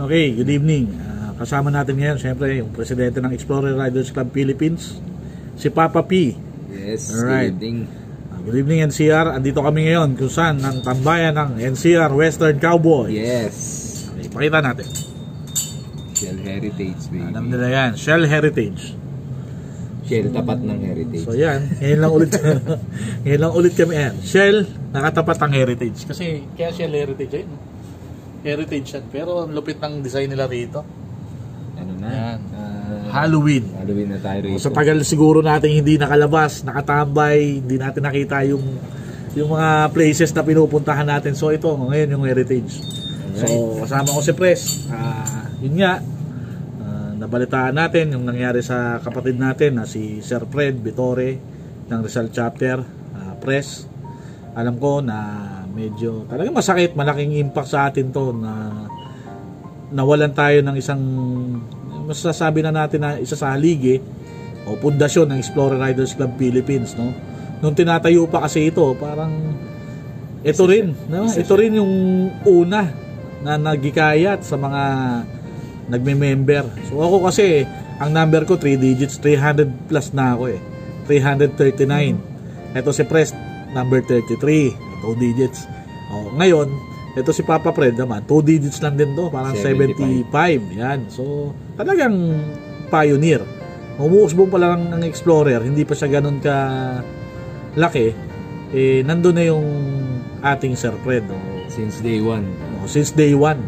Okay, good evening. Ah, kasama natin ngayon, syempre, yung presidente ng Explorer Riders Club Philippines, si Papa P. Yes, Alright. good evening. Ah, good evening NCR. Andito kami ngayon kung saan ng tambayan ng NCR Western Cowboy. Yes. Okay, pakita natin. Shell Heritage, baby. Alam nila yan, Shell Heritage. Shell tapat ng Heritage. So yan, ngayon lang ulit ngayon lang ulit kami yan. Shell, nakatapat ang Heritage. Kasi kaya Shell Heritage ayun. Heritage yan. Pero ang lupit ng design nila rito. ano na? Yan. Ah, Halloween. Halloween na tayo rito. Sa tagal siguro natin hindi nakalabas, nakatambay, hindi natin nakita yung yung mga places na pinupuntahan natin. So ito, ngayon yung heritage. So kasama ko si Pres. Ah, yun nga, ah, nabalitaan natin yung nangyari sa kapatid natin na si Sir Fred Vitore ng Rizal Chapter ah, Press. Alam ko na medyo talagang masakit, malaking impact sa atin to na nawalan tayo ng isang masasabi na natin na isa sa haligi o pundasyon ng Explorer Riders Club Philippines no? Nung tinatayo pa kasi ito parang ito rin no? Ito rin yung una na nagikayat sa mga nagme-member. So ako kasi ang number ko 3 digits 300 plus na ako eh. 339 ito si Prest number 33 2 digits oh, ngayon ito si Papa Fred naman 2 digits lang din to parang 75, 75. yan so talagang pioneer umuusbong pa lang ng Explorer hindi pa siya ganun ka laki eh nandun na yung ating Sir Fred no? Since day one. Oh, since day one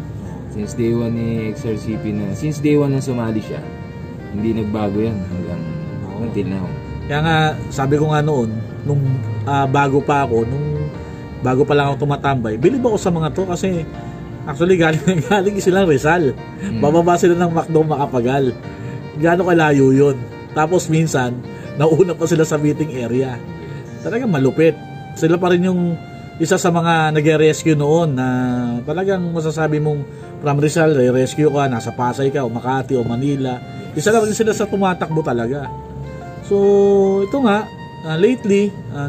Since day one ni XRCP na, since day one na sumali siya, hindi nagbago yan hanggang Oo. until now. Kaya nga, sabi ko nga noon, nung ah, bago pa ako, nung bago pa lang ako tumatambay, bilib ako sa mga to kasi actually galing, galing silang Rizal. Mm. Bababa sila ng Macdo Makapagal. Gaano kalayo yun. Tapos minsan, nauna pa sila sa meeting area. Talagang malupit. Sila pa rin yung isa sa mga nag-rescue noon na talagang masasabi mong from Rizal, rescue ka, nasa Pasay ka, o Makati, o Manila. Isa lang rin sila sa tumatakbo talaga. So, ito nga, ah, lately, ah,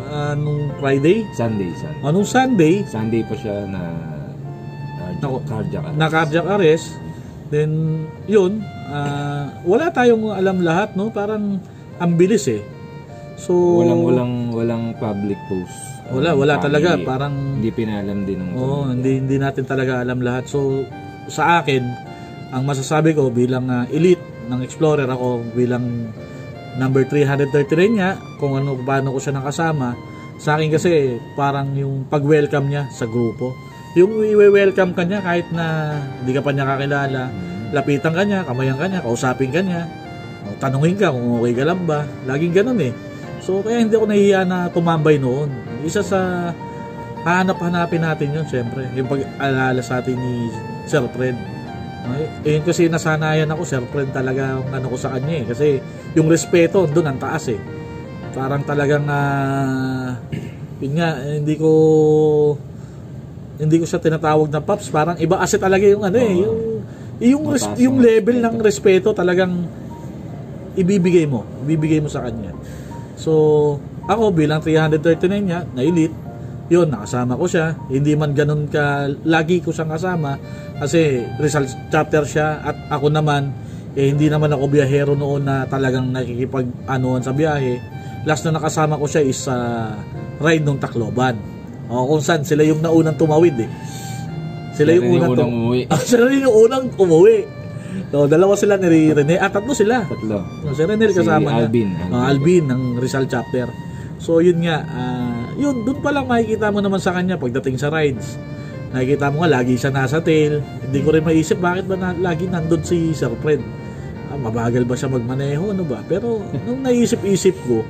ah, nung Friday, Sunday, Sunday. anong Sunday, Sunday pa siya na uh, cardiac arrest. na cardiac arrest, then, yun, ah, wala tayong alam lahat, no? Parang, ang bilis eh. So, walang walang walang public post. wala, wala family, talaga. Parang, hindi pinalam din ng Oo, hindi hindi natin talaga alam lahat. So sa akin, ang masasabi ko bilang ah, elite ng Explorer ako bilang number 339 niya, kung ano paano ko siya nakasama. Sa akin kasi parang yung pag-welcome niya sa grupo. Yung i-welcome ka niya kahit na hindi ka pa niya kakilala, lapitan ka niya, kamayan ka niya, kausapin ka niya, tanungin ka kung okay ka lang ba. Laging ganun eh. So kaya hindi ako nahihiya na tumambay noon. Isa sa hanap-hanapin natin yun, syempre. Yung pag-alala sa atin ni Sir Fred. Eh, yun kasi nasanayan ako, Sir Fred talaga ang ano ko sa kanya eh. Kasi yung respeto, doon ang taas eh. Parang talagang, ah, yun nga, eh, hindi ko, hindi ko siya tinatawag na Pops. Parang iba kasi talaga yung ano eh, yung, yung, res- yung level ng respeto talagang ibibigay mo. Ibibigay mo sa kanya. So, ako bilang 339 niya, na elite, yun, nakasama ko siya. Hindi man ganun ka, lagi ko siyang kasama. Kasi Rizal chapter siya at ako naman, eh, hindi naman ako biyahero noon na talagang nakikipag-anuan sa biyahe. Last na nakasama ko siya is sa ride ng Tacloban. O, kung saan sila yung naunang tumawid eh. Sila yung unang, unang umuwi. Sila rin yung unang umuwi. So, dalawa sila ni Rene. Ah, tatlo sila. Tatlo. Si Rene Si kasama niya. Alvin. Ah, Alvin ng Rizal chapter. So yun nga, ah, yun doon pa lang makikita mo naman sa kanya pagdating sa rides. Nakikita mo nga lagi siya nasa tail. Hindi ko rin maisip bakit ba na, lagi nandun si Sir Fred. Ah, mabagal ba siya magmaneho ano ba? Pero nung naisip-isip ko,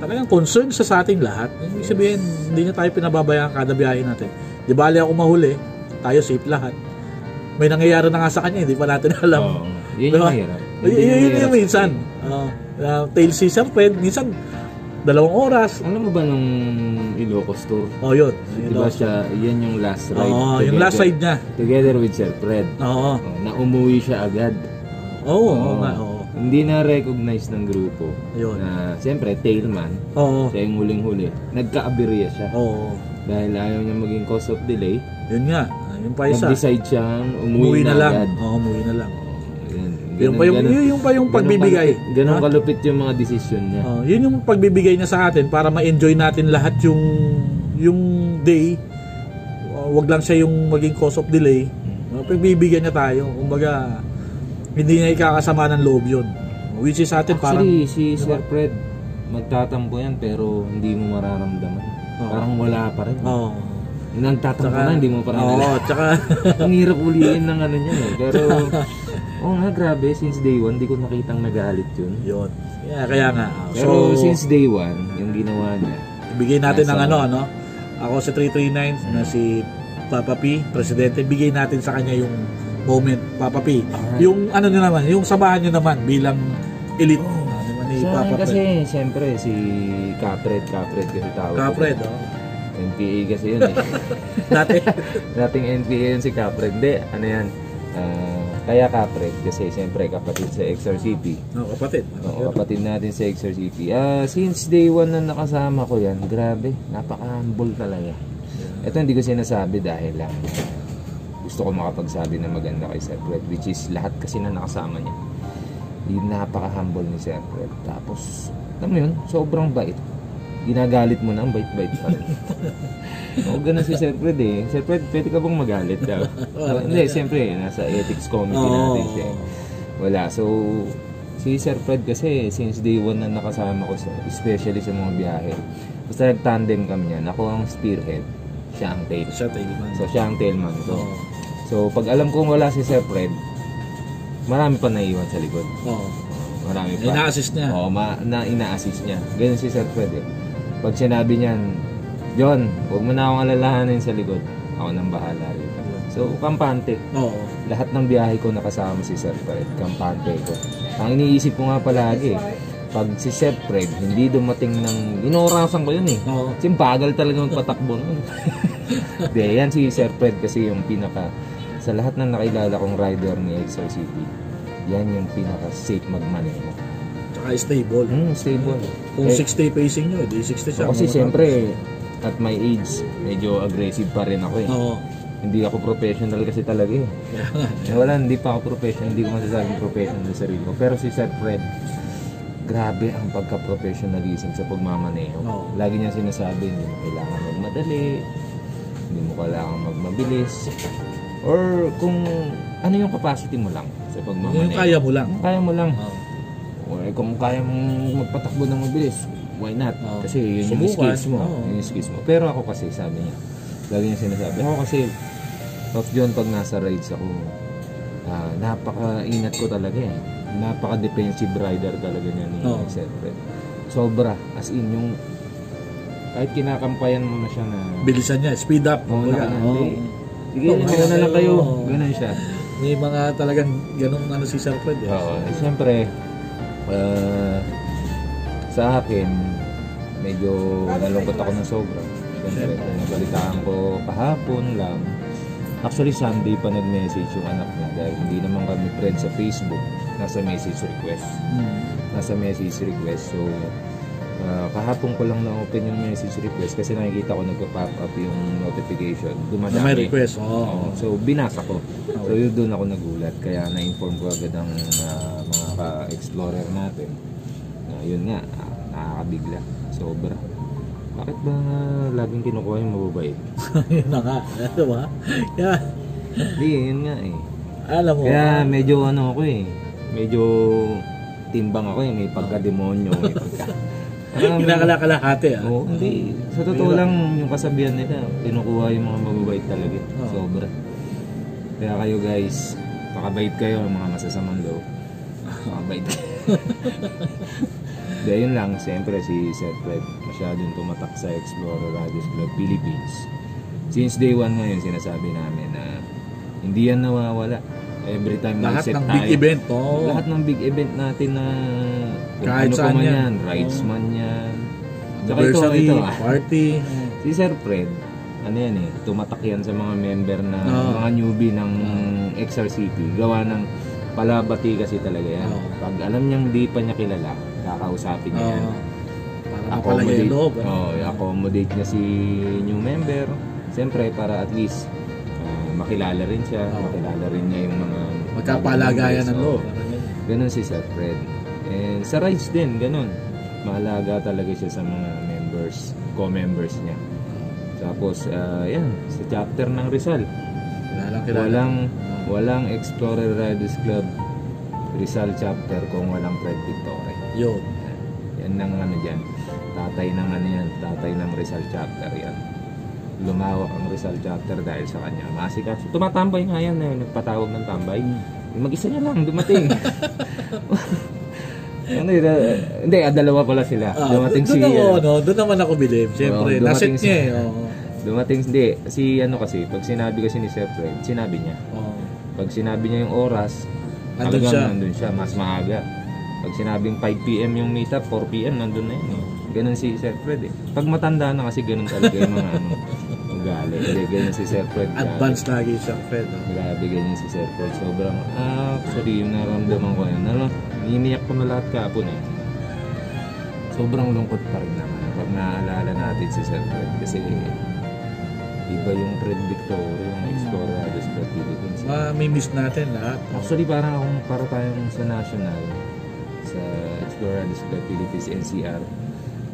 talagang concern siya sa ating lahat. Ibig sabihin, hindi niya tayo pinababayaan kada biyahe natin. Di bali ako mahuli, tayo safe lahat. May nangyayari na nga sa kanya, hindi pa natin alam. Oo. Yun Diba? yung mahirap. Yun, yun, yun, yun. Uh, uh, tail si Sir Fred, minsan dalawang oras. Mo ba nung Ilocos tour? Oh, yun. Di ba siya, yan yung last ride. Oo, yung together- last ride niya. Together with Sir Fred. Oo. Oh, na umuwi siya agad. Oo, oo Oo. nga, oo. Hindi na recognize ng grupo Ayun. na siyempre tailman, Oo. siya yung huling-huli. Nagka-aberya siya Oo. dahil ayaw niya maging cause of delay. Yun nga. yung pa isa. Nag-decide siyang umuwi, Umuwi na lang. agad. Oo, umuwi na lang. Yun, Yung pa yung, ganun- yun yung pa yung ganun pagbibigay. Ganun Ha? kalupit yung mga desisyon niya. Oh, yun yung pagbibigay niya sa atin para ma-enjoy natin lahat yung yung day. Uh, wag lang siya yung maging cause of delay. Uh, pagbibigyan niya tayo. Kumbaga, hindi niya ikakasama ng loob yun. Which is atin parang... Actually, si Diba? Sir Fred, magtatampo yan pero hindi mo mararamdaman. Oo. Parang wala pa rin. Oo. Nagtatampo na, hindi mo pa rin Oo, alam. tsaka... Ang hirap uliin ng ano niya eh. Pero, oo nga, grabe. Since day one, di ko nakitang nagalit yun. yun. Kaya, kaya nga. uh, Pero since day one, yung ginawa niya, Bigay natin ng ano, ano. Ako sa 339 na si Papa P, presidente, bigay natin sa kanya yung moment, Papa P. Alright. Yung ano nyo naman, yung samahan nyo naman bilang elite. Ano naman ni sa Papa kasi, P. siyempre, si Capred, Capred kasi tawag. ko. Kapred, oh. NPA kasi yun eh. Dati. Dating NPA yun si Capred. Hindi, ano yan. ah, kaya Capred kasi siyempre kapatid sa XRCP. No, kapatid. Oo, kapatid natin sa XRCP. Ah, since day one na nakasama ko yan, grabe, napaka-humble talaga. Ito hindi ko sinasabi dahil lang gusto ko makapagsabi na maganda kay Sir Fred, which is lahat kasi na nakasama niya. Napaka-humble ni Sir Fred. Tapos, alam mo yun, sobrang bait. Ginagalit mo na, ang bait-bait pa rin. Oo, ganun si Sir Fred eh. Sir Fred, pwede ka bang magalit daw? Ah, hindi, siyempre, nasa ethics committee Oo. natin siya. Wala. So, si Sir Fred kasi, since day one na nakasama ko sa, especially sa mga biyahe, basta nag-tandem kami yan. Ako ang spearhead, siya ang tail. Siya tayo man. So, siya ang tailman ko. Oo. So, pag alam kong wala si Sir Fred, marami pa naiwan sa likod. Oo. Marami pa. Ina-assist niya. Oo, ma- na ina-assist niya. Ganun si Sir Fred eh. Pag sinabi niyan, John, huwag mo na akong alalahanin sa likod. Ako nang bahala rito. So, kampante. Oo. Lahat ng biyahe ko nakasama si Sir Fred. Kampante ko. Ang iniisip ko nga palagi, pag si Sir Fred, hindi dumating ng... Inorasan ko yun eh. Oo. Kasi bagal talaga magpatakbo nun. Hindi, yan si Sir Fred kasi yung pinaka... Sa lahat ng nakilala kong rider ni XRCP, yan yung pinaka safe magmaneho. Tsaka stable. Hmm, stable. Kung Eh, 60 pacing nyo, di 60 siya. kasi siyempre, at my age, medyo aggressive pa rin ako eh. Oo. Hindi ako professional kasi talaga eh. Eh, Wala, hindi pa ako professional. Hindi ko masasabing professional sa sarili ko. Pero si Sir Fred, grabe ang pagka-professionalism sa pagmamaneho. Oo. Lagi niya sinasabi, hindi mo kailangan magmadali, hindi mo kailangan magmabilis, or kung ano yung capacity mo lang sa pagmamaneho. Yung kaya mo lang. Kaya mo lang. Oo. Or kung kaya mong magpatakbo ng mabilis, why not? Oo. Kasi yun yung Subukan. skills mo. Oo. Yun yung skills mo. Pero ako kasi, sabi niya, lagi niya sinasabi, ako kasi, Pop John, pag nasa rides ako, ah, napaka-ingat ko talaga eh. Napaka-defensive rider talaga niya ni. Sir Fred. Sobra. As in, yung kahit kinakampayan mo na siya na Bilisan niya, speed up. Oo, kumbaga. na- hindi. sige, oh, na lang kayo. Ganun siya. May mga talagang ganong ano si Sir Fred. eh. Oo. Eh, Siyempre, ah, sa akin, medyo nalungkot ako ng sobra. Siyempre, nabalitaan ko kahapon lang, actually Sunday pa nag-message yung anak niya dahil hindi naman kami friends sa Facebook. Nasa message request. Hmm. Nasa message request. So, ah, kahapon ko lang na-open yung message request kasi nakikita ko nagpa-pop up yung notification. Na Dumadami. may request. Oo. Oo. So, binasa ko. So, yun doon ako nagulat. Kaya na-inform ko agad ang mga ka-explorer natin. Na yun nga, ah, nakakabigla. Sobra. Bakit ba laging kinukuha yung mababait? Yun na nga. Ano ba? Kaya, Hindi, yun nga eh. alam mo. Kaya medyo ano ako eh. Medyo timbang ako eh. May pagka-demonyo. May pagka... Kinakalahati ah. Oo, hindi. Sa totoo lang, yung kasabihan nila, kinukuha yung mga mababait talaga. Oo. Sobra. Kaya kayo guys, pakabait kayo, mga masasamang loob. Kayo. Dahil yun lang, siyempre si Sir Fred, masyadong tumatak sa Explorer Radios Club Philippines. Since day one ngayon, sinasabi namin na hindi yan nawawala. Every time Lahat nag-set ng tayo, big event. Oo. lahat ng big event natin na Kahit ano saan man yan. yan, rides Oo. man yan. Tsaka ito, ito, ah. party. Si Sir Fred, ano yan eh, tumatak yan sa mga member na Oo. mga newbie ng XRCP. Gawa ng palabati kasi talaga yan. Oo. Pag alam niyang di pa niya kilala, kakausapin niya yan. Para mapalaya yung loob. ano? oh, accommodate niya si new member. Siyempre, para at least ah, makilala rin siya, Oo. makilala rin niya yung mga Magkapalagayan ng Oo. loob. Ganun si Sir Fred. And sa rides din, ganun. Maalaga talaga siya sa mga members, co-members niya. Tapos, ah, yan, sa chapter ng Rizal. Kilalang kilala. Walang, walang Explorer Riders Club Rizal chapter kung walang Fred Victoria. Yun. Yan ang ano dyan. Tatay ng ano yan, tatay ng Rizal chapter yan. Lumawak ang Rizal chapter dahil sa kanya. Masika. Tumatambay nga yan, eh, nagpatawag ng tambay. Mag-isa niya lang, dumating. ano, yun, ah, hindi, ah, dalawa pala sila. Ah, dumating doon si... ako, ah, ano, doon naman ako believe. Siyempre, Oo, nasit niya eh. Oo. Dumating, hindi. Si ano kasi, pag sinabi kasi ni Sir Fred, sinabi niya. Oo. Pag sinabi niya yung oras, Andun talagang siya. nandun siya, mas maaga. Pag sinabing 5pm yung meetup, 4pm nandun na yun eh. Ganun si Sir Fred eh. Pag matanda na kasi ganun talaga yung mga ano, ugali. Hindi, ganun si Sir Fred. grabe. Advance lagi siya, Fred. oh. Grabe ganyan si Sir Fred. Sobrang, ah, actually yung naramdaman ko yun. Ano, iniiyak ko na lahat kahapon eh. Sobrang lungkot pa rin naman pag naaalala natin si Sir Fred. Kasi iba yung Fred Victoria, yung Explorer Radios Club Philippines. Ma, may miss natin lahat. Actually, parang akong para tayong sa national, sa Exploradus Club Philippines NCR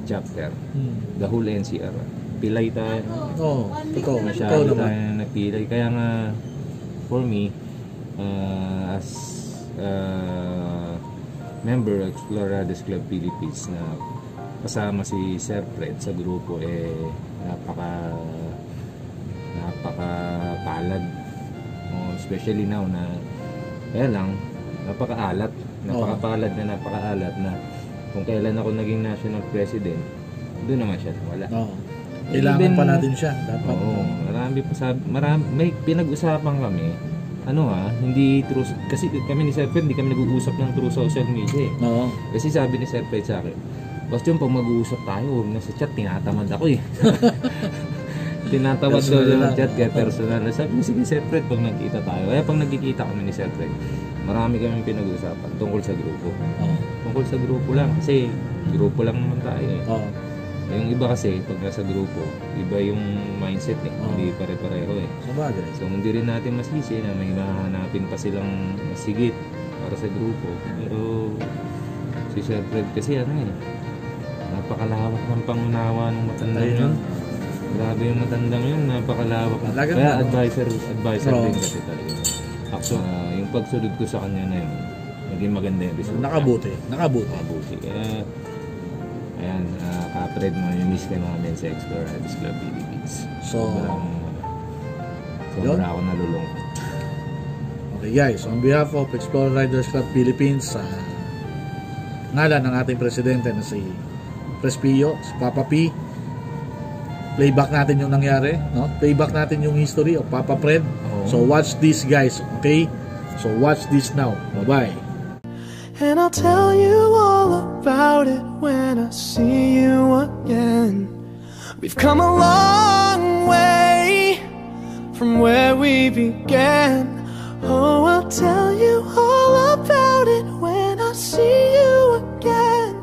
chapter, Hmm. the whole NCR. Pilay tayo. Oo, totoo. Ikaw Masyado tayo nagpilay. Kaya nga, for me, uh, as uh, member of Exploradus Club Philippines na kasama si Sir Fred sa grupo, eh, napaka napaka palad Oh, especially now na kaya lang napakaalat napakapalad na napakaalat na kung kailan ako naging national president doon naman siya wala Oo. Kailangan Even- pa natin siya. Dapat. Oo, marami pa sa marami may pinag-usapan kami. Ano ha, hindi through kasi kami ni Sir Fred, hindi kami nag-uusap ng through social media eh. Oo. Kasi sabi ni Sir Fred sa akin, Basta yung pag mag-uusap tayo, huwag na sa chat, tinatamad ako eh. tinatamad daw yung chat kaya personal. Sabi ko, sige Sir Fred, pag nagkita tayo. Kaya pag nagkikita kami ni Sir Fred, marami kami pinag-uusapan tungkol sa grupo. Oo. Tungkol sa grupo lang, kasi grupo lang naman tayo eh. Oo. Yung iba kasi, pag nasa grupo, iba yung mindset eh. Oo. Hindi pare-pareho eh. Sabagay. So hindi rin natin masisi na may mahanapin pa silang masigit para sa grupo. Pero si Sir Fred kasi ano eh, napakalawak ng pangunawa ng matandang Ayun. yun. Grabe yung matandang yun, napakalawak. Talagang Kaya advisor, advisor Oo. din kasi talaga. Actually, ah, yung pagsunod ko sa kanya na yun, naging maganda yung result. Nakabuti. Nakabuti. Nakabuti. Kaya, ayan, uh, kapred, mamimiss ka namin sa Explore Riders Club Philippines. So, Sobrang, Yun? sobra ako nalulungkot. Okay guys, on behalf of Explore Riders Club Philippines, sa ngalan ng ating presidente na si Prespio, si Papa P, playback natin yung nangyari, no? Playback natin yung history of Papa Fred. Oo. So watch this guys, okay? So watch this now. Bye-bye. And I'll tell you all about it when I see you again. We've come a long way from where we began. Oh, I'll tell you all about it when I see you again.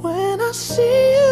When I see you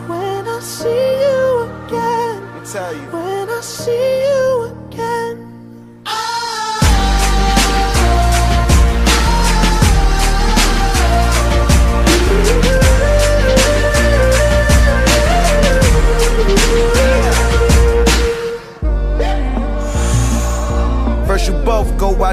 see you again. Let me tell you. When I see you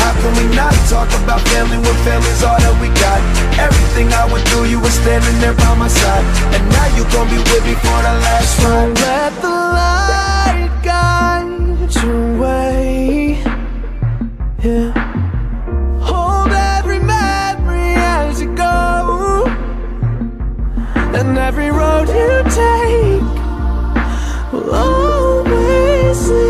How can we not talk about family when family's all that we got? Everything I went through, you were standing there by my side, and now you gon' be with me for the last ride. Let the light guide your way. Yeah. Hold every memory as you go, and every road you take will always lead